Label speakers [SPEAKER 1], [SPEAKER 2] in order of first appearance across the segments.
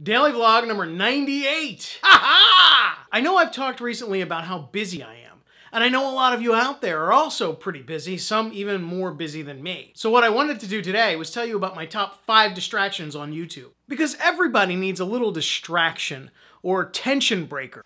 [SPEAKER 1] Daily vlog number 98. Ha I know I've talked recently about how busy I am. And I know a lot of you out there are also pretty busy, some even more busy than me. So what I wanted to do today was tell you about my top five distractions on YouTube. Because everybody needs a little distraction or tension breaker.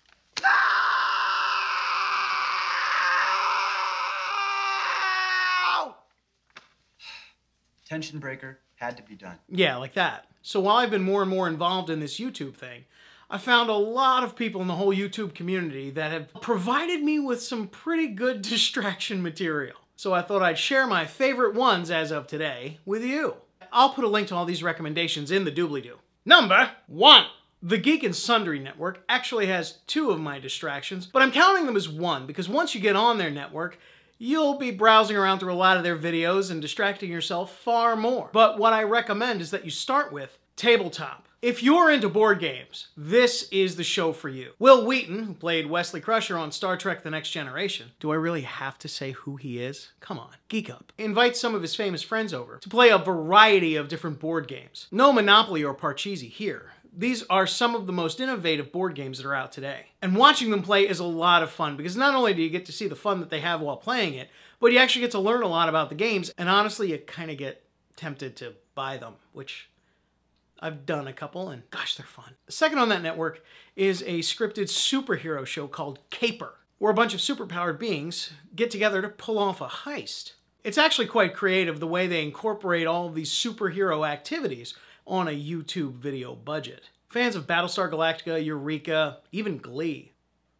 [SPEAKER 2] Tension breaker had to be done.
[SPEAKER 1] Yeah, like that. So while I've been more and more involved in this YouTube thing, I found a lot of people in the whole YouTube community that have provided me with some pretty good distraction material. So I thought I'd share my favorite ones as of today with you. I'll put a link to all these recommendations in the doobly-doo. Number one. The Geek and Sundry network actually has two of my distractions, but I'm counting them as one because once you get on their network, you'll be browsing around through a lot of their videos and distracting yourself far more. But what I recommend is that you start with tabletop. If you're into board games, this is the show for you. Wil Wheaton, who played Wesley Crusher on Star Trek The Next Generation, do I really have to say who he is? Come on, geek up. Invites some of his famous friends over to play a variety of different board games. No Monopoly or Parcheesi here. These are some of the most innovative board games that are out today. And watching them play is a lot of fun because not only do you get to see the fun that they have while playing it, but you actually get to learn a lot about the games, and honestly, you kind of get tempted to buy them, which I've done a couple, and gosh, they're fun. Second on that network is a scripted superhero show called Caper, where a bunch of superpowered beings get together to pull off a heist. It's actually quite creative the way they incorporate all of these superhero activities on a YouTube video budget. Fans of Battlestar Galactica, Eureka, even Glee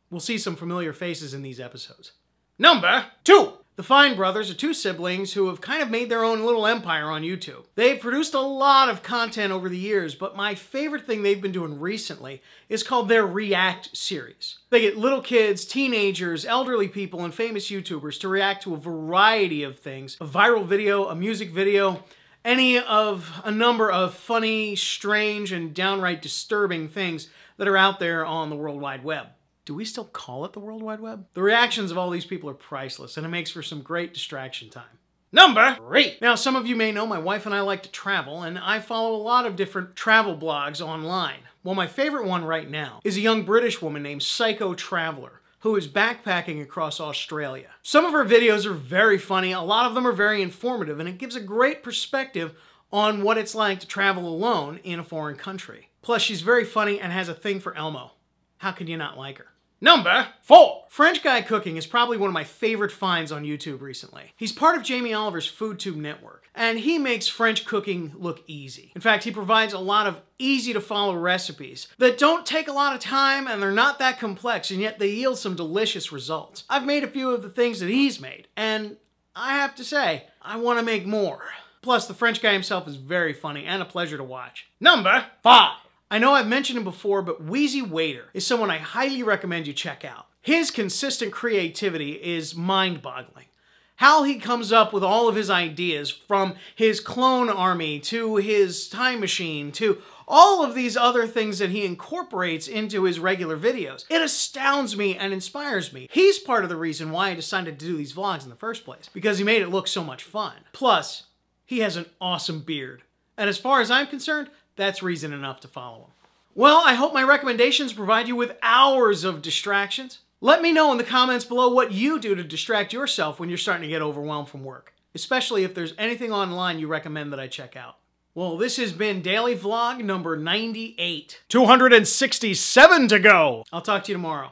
[SPEAKER 1] will see some familiar faces in these episodes. Number two! The Fine brothers are two siblings who have kind of made their own little empire on YouTube. They've produced a lot of content over the years, but my favorite thing they've been doing recently is called their React series. They get little kids, teenagers, elderly people, and famous YouTubers to react to a variety of things. A viral video, a music video, any of a number of funny, strange, and downright disturbing things that are out there on the World Wide Web do we still call it the World Wide Web? The reactions of all these people are priceless, and it makes for some great distraction time. Number three. Now, some of you may know my wife and I like to travel, and I follow a lot of different travel blogs online. Well, my favorite one right now is a young British woman named PsychoTraveller who is backpacking across Australia. Some of her videos are very funny, a lot of them are very informative, and it gives a great perspective on what it's like to travel alone in a foreign country. Plus, she's very funny and has a thing for Elmo. How can you not like her? Number four. French Guy Cooking is probably one of my favorite finds on YouTube recently. He's part of Jamie Oliver's FoodTube network, and he makes French cooking look easy. In fact, he provides a lot of easy to follow recipes that don't take a lot of time and they're not that complex, and yet they yield some delicious results. I've made a few of the things that he's made, and I have to say, I want to make more. Plus, the French guy himself is very funny and a pleasure to watch. Number five. I know I've mentioned him before, but Wheezy Waiter is someone I highly recommend you check out. His consistent creativity is mind-boggling. How he comes up with all of his ideas, from his clone army to his time machine to all of these other things that he incorporates into his regular videos. It astounds me and inspires me. He's part of the reason why I decided to do these vlogs in the first place, because he made it look so much fun. Plus, he has an awesome beard. And as far as I'm concerned, that's reason enough to follow them. Well, I hope my recommendations provide you with hours of distractions. Let me know in the comments below what you do to distract yourself when you're starting to get overwhelmed from work, especially if there's anything online you recommend that I check out. Well, this has been Daily Vlog number 98. 267 to go! I'll talk to you tomorrow.